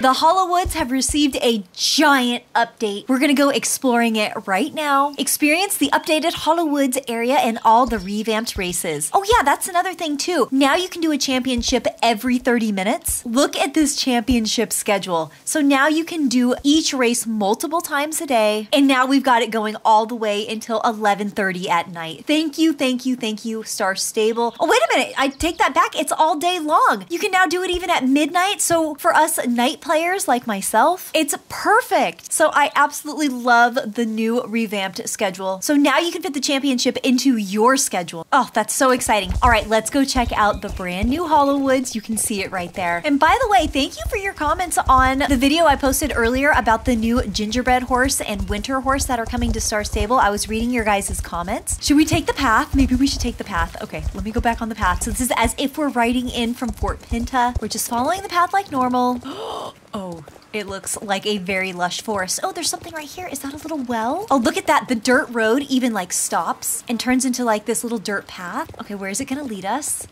the Hollow Woods have received a giant update. We're gonna go exploring it right now. Experience the updated Hollow Woods area and all the revamped races. Oh yeah, that's another thing too. Now you can do a championship every 30 minutes. Look at this championship schedule. So now you can do each race multiple times a day. And now we've got it going all the way until 11:30 at night. Thank you, thank you, thank you, Star Stable. Oh, wait a minute. I take that back. It's all day long. You can now do it even at midnight. So for us night players like myself, it's perfect. So I absolutely love the new revamped schedule. So now you can fit the championship into your schedule. Oh, that's so exciting. All right, let's go check out the brand new Hollow Woods. You can see it right there. And by the way, thank you for your comments on the video I posted earlier about the new gingerbread horse and winter horse that are coming to Star Stable. I was reading your guys' comments. Should we take the path? Maybe we should take the path. Okay, let me go back on the path. So this is as if we're riding in from Fort Pinta. We're just following the path like normal. oh, it looks like a very lush forest. Oh, there's something right here. Is that a little well? Oh, look at that. The dirt road even like stops and turns into like this little dirt path. Okay, where is it gonna lead us?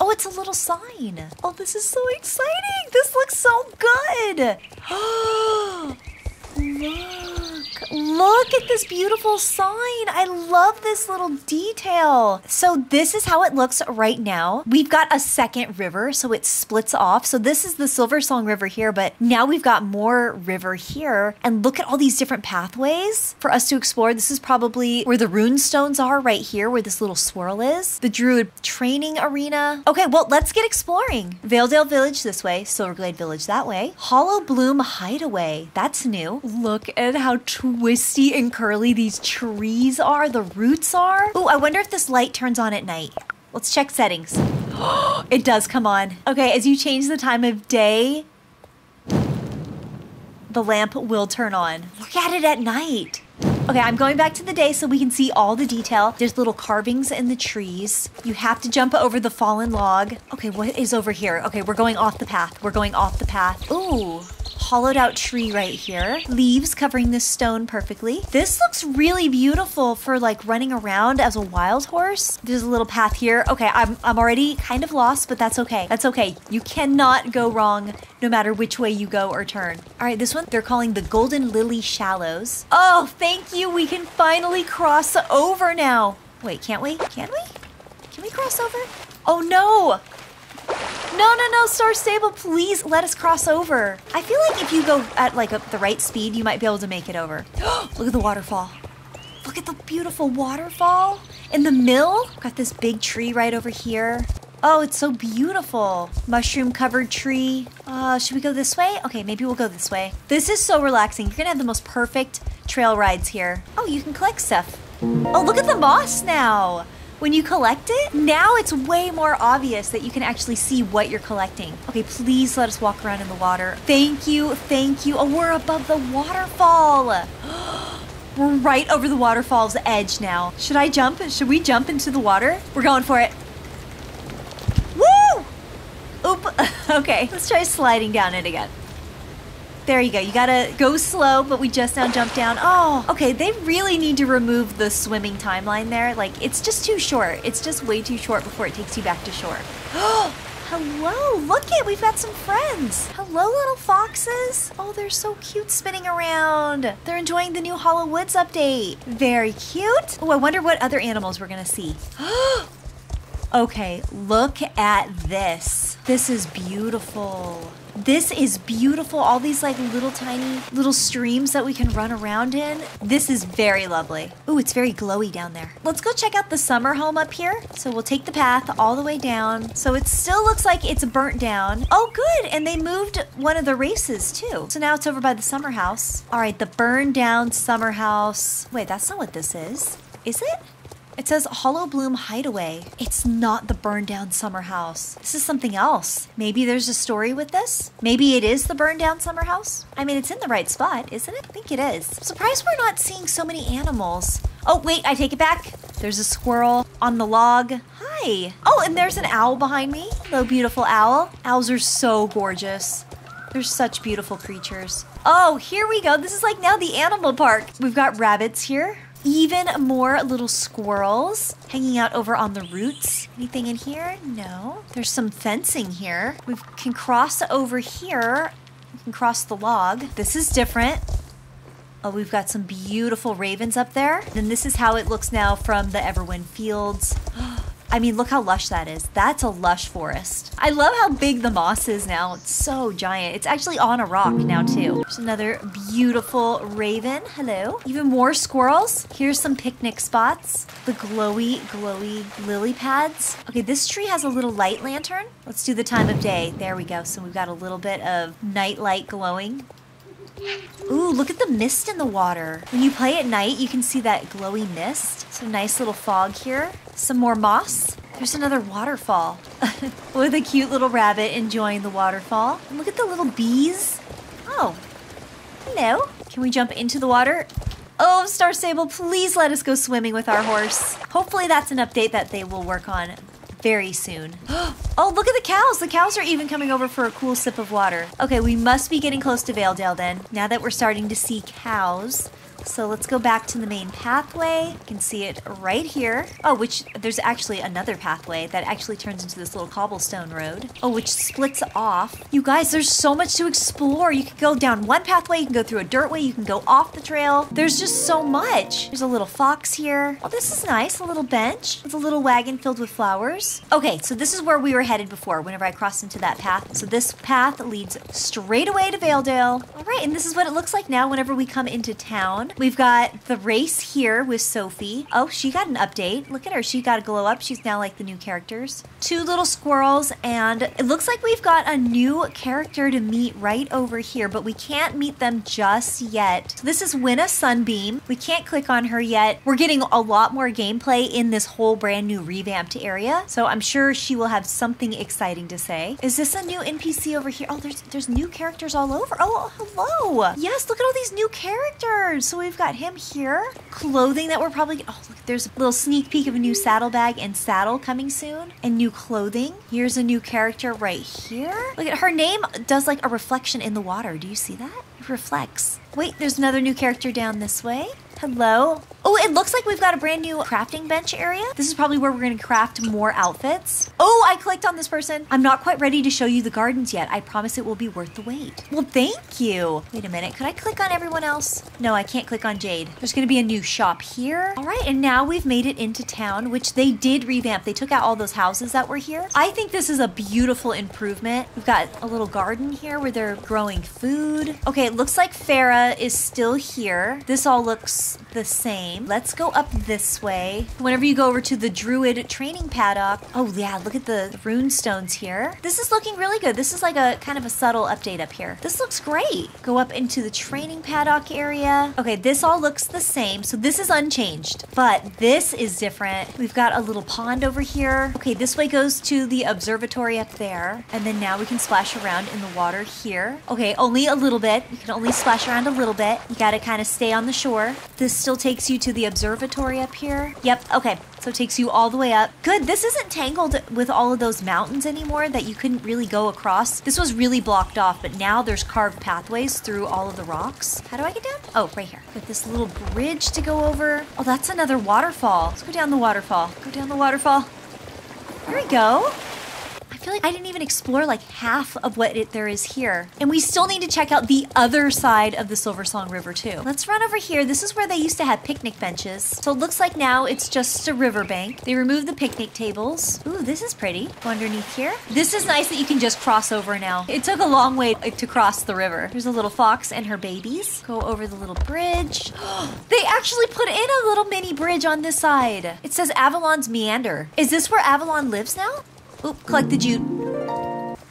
Oh, it's a little sign. Oh, this is so exciting. This looks so good. Look, look at this beautiful sign. I love this little detail. So this is how it looks right now. We've got a second river, so it splits off. So this is the Silver Song River here, but now we've got more river here. And look at all these different pathways for us to explore. This is probably where the rune stones are right here, where this little swirl is. The Druid training arena. Okay, well, let's get exploring. Valedale Village this way, Silverglade Village that way. Hollow Bloom Hideaway, that's new. Look at how twisty and curly these trees are, the roots are. Ooh, I wonder if this light turns on at night. Let's check settings. it does come on. Okay, as you change the time of day, the lamp will turn on. Look at it at night. Okay, I'm going back to the day so we can see all the detail. There's little carvings in the trees. You have to jump over the fallen log. Okay, what is over here? Okay, we're going off the path. We're going off the path. Ooh, hollowed out tree right here. Leaves covering this stone perfectly. This looks really beautiful for like running around as a wild horse. There's a little path here. Okay, I'm, I'm already kind of lost, but that's okay. That's okay. You cannot go wrong no matter which way you go or turn. All right, this one they're calling the Golden Lily Shallows. Oh, thank you. We can finally cross over now. Wait, can't we? Can we? Can we cross over? Oh no! No, no, no, Star Stable, please let us cross over. I feel like if you go at like a, the right speed, you might be able to make it over. Look at the waterfall. Look at the beautiful waterfall. In the mill, got this big tree right over here. Oh, it's so beautiful. Mushroom covered tree. Uh, should we go this way? Okay, maybe we'll go this way. This is so relaxing. You're gonna have the most perfect trail rides here. Oh, you can collect stuff. Oh, look at the moss now. When you collect it, now it's way more obvious that you can actually see what you're collecting. Okay, please let us walk around in the water. Thank you, thank you. Oh, we're above the waterfall. we're right over the waterfall's edge now. Should I jump? Should we jump into the water? We're going for it. Woo! Oop. okay, let's try sliding down it again. There you go. You gotta go slow, but we just now jumped down. Oh, okay. They really need to remove the swimming timeline there. Like, it's just too short. It's just way too short before it takes you back to shore. Oh, hello. Look it. We've got some friends. Hello, little foxes. Oh, they're so cute spinning around. They're enjoying the new Hollow Woods update. Very cute. Oh, I wonder what other animals we're gonna see. okay, look at this. This is beautiful. This is beautiful. All these like little tiny little streams that we can run around in. This is very lovely. Ooh, it's very glowy down there. Let's go check out the summer home up here. So we'll take the path all the way down. So it still looks like it's burnt down. Oh, good. And they moved one of the races too. So now it's over by the summer house. All right, the burned down summer house. Wait, that's not what this is. Is it? It says Hollow Bloom Hideaway. It's not the burned down summer house. This is something else. Maybe there's a story with this? Maybe it is the burned down summer house? I mean, it's in the right spot, isn't it? I think it is. I'm surprised we're not seeing so many animals. Oh, wait, I take it back. There's a squirrel on the log. Hi. Oh, and there's an owl behind me. Hello, beautiful owl. Owls are so gorgeous. They're such beautiful creatures. Oh, here we go. This is like now the animal park. We've got rabbits here even more little squirrels hanging out over on the roots. Anything in here? No. There's some fencing here. We can cross over here. You can cross the log. This is different. Oh, we've got some beautiful ravens up there. And this is how it looks now from the Everwind Fields. Oh, I mean, look how lush that is. That's a lush forest. I love how big the moss is now. It's so giant. It's actually on a rock now, too. There's another beautiful raven. Hello. Even more squirrels. Here's some picnic spots. The glowy, glowy lily pads. Okay, this tree has a little light lantern. Let's do the time of day. There we go. So we've got a little bit of night light glowing. Ooh, look at the mist in the water. When you play at night, you can see that glowy mist. Some nice little fog here. Some more moss. There's another waterfall with a cute little rabbit enjoying the waterfall. And look at the little bees. Oh, hello. Can we jump into the water? Oh, Star Stable, please let us go swimming with our horse. Hopefully that's an update that they will work on very soon. oh, look at the cows. The cows are even coming over for a cool sip of water. Okay, we must be getting close to Valedale then, now that we're starting to see cows. So let's go back to the main pathway. You can see it right here. Oh, which there's actually another pathway that actually turns into this little cobblestone road. Oh, which splits off. You guys, there's so much to explore. You can go down one pathway, you can go through a dirt way, you can go off the trail. There's just so much. There's a little fox here. Oh, this is nice. A little bench with a little wagon filled with flowers. Okay, so this is where we were headed before whenever I crossed into that path. So this path leads straight away to Valedale. All right, and this is what it looks like now whenever we come into town. We've got the race here with Sophie. Oh, she got an update. Look at her. She got a glow up. She's now like the new characters. Two little squirrels, and it looks like we've got a new character to meet right over here, but we can't meet them just yet. So this is Winna Sunbeam. We can't click on her yet. We're getting a lot more gameplay in this whole brand new revamped area, so I'm sure she will have something exciting to say. Is this a new NPC over here? Oh, there's there's new characters all over. Oh, hello. Yes, look at all these new characters. So we've got him here. Clothing that we're probably... Oh, look, there's a little sneak peek of a new saddlebag and saddle coming soon. And new clothing. Here's a new character right here. Look at her name does like a reflection in the water. Do you see that? It reflects. Wait, there's another new character down this way. Hello. Oh, it looks like we've got a brand new crafting bench area. This is probably where we're to craft more outfits. Oh, I clicked on this person. I'm not quite ready to show you the gardens yet. I promise it will be worth the wait. Well, thank you. Wait a minute. Could I click on everyone else? No, I can't click on Jade. There's to be a new shop here. All right, and now we've made it into town, which they did revamp. They took out all those houses that were here. I think this is a beautiful improvement. We've got a little garden here where they're growing food. Okay, it looks like Farah is still here. This all looks the same. Let's go up this way. Whenever you go over to the Druid training paddock, oh yeah, look at the rune stones here. This is looking really good. This is like a kind of a subtle update up here. This looks great. Go up into the training paddock area. Okay, this all looks the same. So this is unchanged, but this is different. We've got a little pond over here. Okay, this way goes to the observatory up there. And then now we can splash around in the water here. Okay, only a little bit. You can only splash around a little bit. You gotta kind of stay on the shore. This still takes you to the observatory up here. Yep, okay. So it takes you all the way up. Good, this isn't tangled with all of those mountains anymore that you couldn't really go across. This was really blocked off, but now there's carved pathways through all of the rocks. How do I get down? Oh, right here. With this little bridge to go over. Oh, that's another waterfall. Let's go down the waterfall. Go down the waterfall. Here we go. I feel like I didn't even explore like half of what it, there is here. And we still need to check out the other side of the Silver Song River too. Let's run over here. This is where they used to have picnic benches. So it looks like now it's just a riverbank. They removed the picnic tables. Ooh, this is pretty. Go underneath here. This is nice that you can just cross over now. It took a long way to cross the river. There's a little fox and her babies. Go over the little bridge. they actually put in a little mini bridge on this side. It says Avalon's Meander. Is this where Avalon lives now? Oop, collect the jute.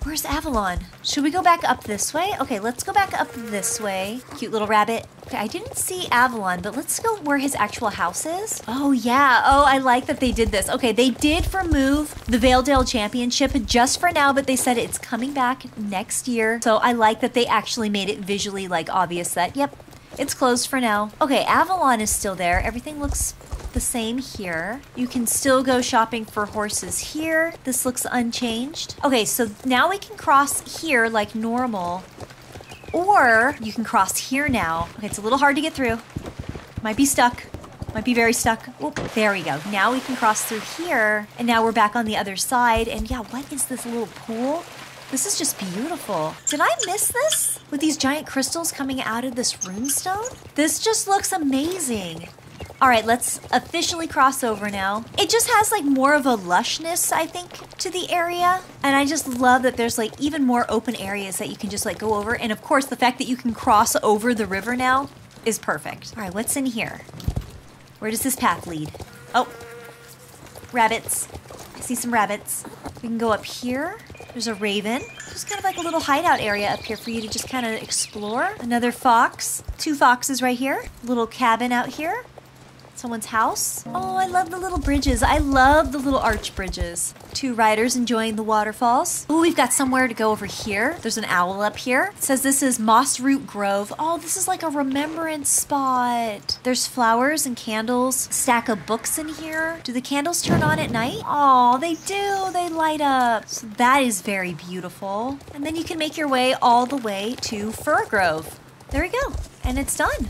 Where's Avalon? Should we go back up this way? Okay, let's go back up this way. Cute little rabbit. Okay, I didn't see Avalon, but let's go where his actual house is. Oh, yeah. Oh, I like that they did this. Okay, they did remove the Valedale Championship just for now, but they said it's coming back next year. So I like that they actually made it visually, like, obvious that, yep, it's closed for now. Okay, Avalon is still there. Everything looks the same here. You can still go shopping for horses here. This looks unchanged. Okay, so now we can cross here like normal. Or you can cross here now. Okay, it's a little hard to get through. Might be stuck. Might be very stuck. Oh, there we go. Now we can cross through here. And now we're back on the other side. And yeah, what is this little pool? This is just beautiful. Did I miss this? With these giant crystals coming out of this runestone? This just looks amazing. All right, let's officially cross over now. It just has like more of a lushness, I think, to the area. And I just love that there's like even more open areas that you can just like go over. And of course, the fact that you can cross over the river now is perfect. All right, what's in here? Where does this path lead? Oh, rabbits. I see some rabbits. We can go up here. There's a raven. Just kind of like a little hideout area up here for you to just kind of explore. Another fox. Two foxes right here. Little cabin out here someone's house. Oh, I love the little bridges. I love the little arch bridges. Two riders enjoying the waterfalls. Oh, we've got somewhere to go over here. There's an owl up here. It says this is Moss Root Grove. Oh, this is like a remembrance spot. There's flowers and candles. Stack of books in here. Do the candles turn on at night? Oh, they do. They light up. So that is very beautiful. And then you can make your way all the way to Fir Grove. There we go. And it's done.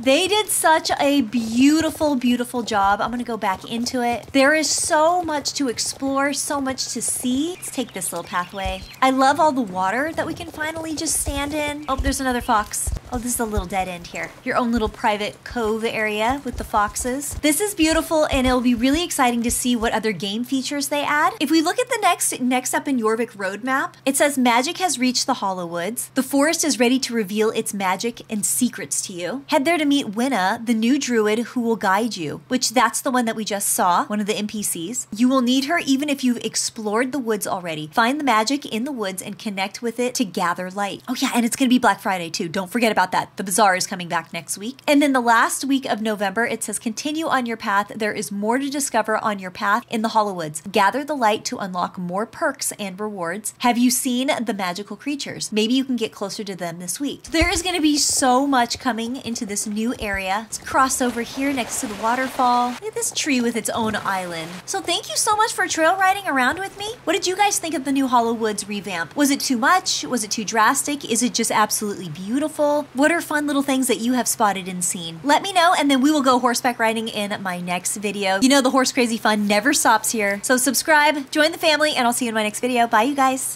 They did such a beautiful, beautiful job. I'm to go back into it. There is so much to explore, so much to see. Let's take this little pathway. I love all the water that we can finally just stand in. Oh, there's another fox. Oh, this is a little dead end here. Your own little private cove area with the foxes. This is beautiful and it'll be really exciting to see what other game features they add. If we look at the next next up in Jorvik roadmap, it says magic has reached the Hollow Woods. The forest is ready to reveal its magic and secrets to you. Head there to meet Winna, the new druid who will guide you, which that's the one that we just saw, one of the NPCs. You will need her even if you've explored the woods already. Find the magic in the woods and connect with it to gather light. Oh yeah, and it's to be Black Friday too. Don't forget about that. The bazaar is coming back next week. And then the last week of November, it says continue on your path. There is more to discover on your path in the Hollow Woods. Gather the light to unlock more perks and rewards. Have you seen the magical creatures? Maybe you can get closer to them this week. There is going to be so much coming into this new area. Let's cross over here next to the waterfall. Look at this tree with its own island. So thank you so much for trail riding around with me. What did you guys think of the new Hollow Woods revamp? Was it too much? Was it too drastic? Is it just absolutely beautiful? What are fun little things that you have spotted and seen? Let me know and then we will go horseback riding in my next video. You know the horse crazy fun never stops here. So subscribe, join the family, and I'll see you in my next video. Bye you guys.